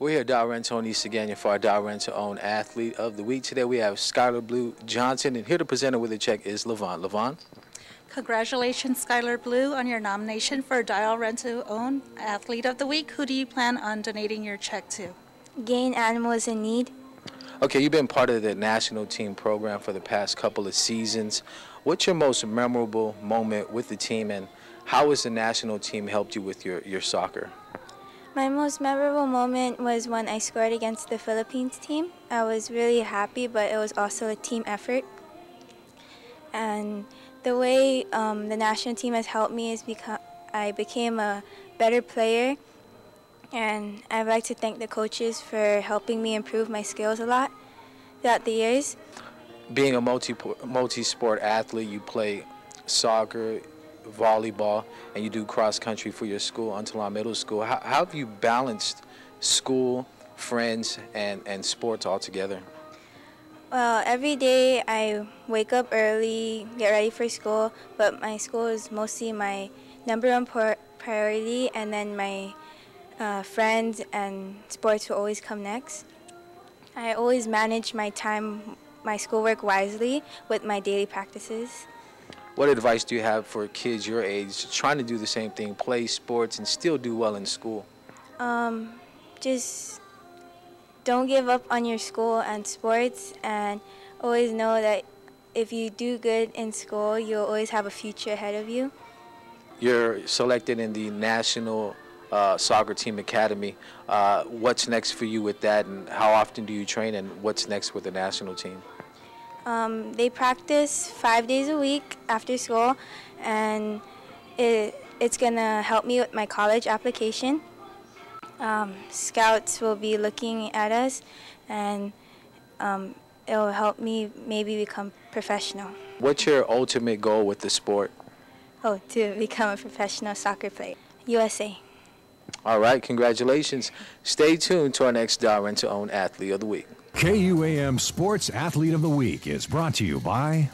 We're here at Dow Rental on East again for our Dial Rent to Own athlete of the week. Today we have Skylar Blue Johnson, and here to present it with a check is Levon. Levon? Congratulations, Skylar Blue, on your nomination for Dial Rent to Own Athlete of the Week. Who do you plan on donating your check to? Guam Animals in Need. Okay, you've been part of the national team program for the past couple of seasons. What's your most memorable moment with the team, and how has the national team helped you with your, your soccer? My most memorable moment was when I scored against the Philippines team. I was really happy, but it was also a team effort. And the way um, the national team has helped me is because I became a better player. And I'd like to thank the coaches for helping me improve my skills a lot throughout the years. Being a multi multi-sport athlete, you play soccer, volleyball, and you do cross country for your school, Untalan Middle School. How, how have you balanced school, friends, and, and sports all together? Well, every day I wake up early, get ready for school, but my school is mostly my number one priority, and then my uh, friends and sports will always come next. I always manage my time, my schoolwork wisely with my daily practices. What advice do you have for kids your age trying to do the same thing, play sports, and still do well in school? Um, just don't give up on your school and sports, and always know that if you do good in school, you'll always have a future ahead of you. You're selected in the National uh, Soccer Team Academy. Uh, what's next for you with that, and how often do you train, and what's next with the national team? Um, they practice five days a week after school, and it, it's going to help me with my college application. Um, scouts will be looking at us, and um, it will help me maybe become professional. What's your ultimate goal with the sport? Oh, to become a professional soccer player. USA. All right, congratulations. Stay tuned to our next Dow to Own Athlete of the Week. KUAM Sports Athlete of the Week is brought to you by.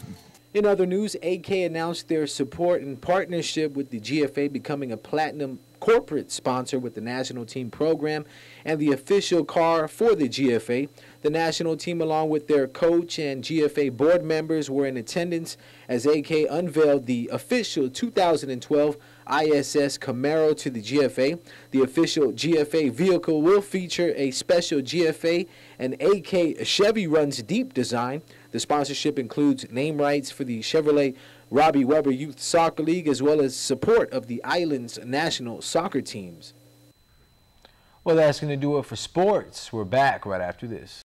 In other news, AK announced their support and partnership with the GFA, becoming a platinum corporate sponsor with the national team program and the official car for the GFA. The national team, along with their coach and GFA board members, were in attendance as AK unveiled the official 2012 ISS Camaro to the GFA. The official GFA vehicle will feature a special GFA and AK Chevy Runs Deep design. The sponsorship includes name rights for the Chevrolet Robbie Weber Youth Soccer League as well as support of the island's national soccer teams. Well, that's going to do it for sports. We're back right after this.